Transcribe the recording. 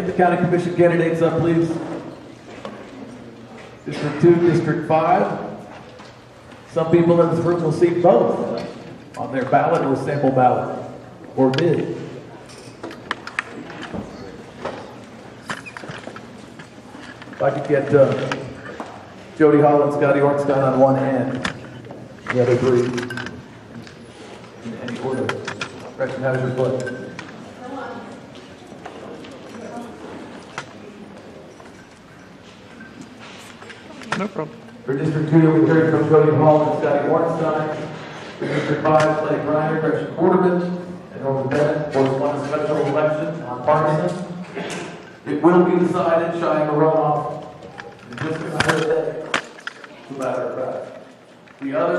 Get the county commission candidates up, please. District two, District five. Some people in this room will see both on their ballot or sample ballot, or bid. If I could get uh, Jody Hall and Scotty Orenstein on one end, the other three. In any order. Gretchen, how's your foot? No problem. For District Two, you'll be hearing from Jody Hall and Scotty Orenstein. For District Five, Clay Griner, Gretchen Quarterman, and Norman Bennett, for one special election on partisan. It will be decided, shy a runoff, in just a matter of days. As a matter of fact. The other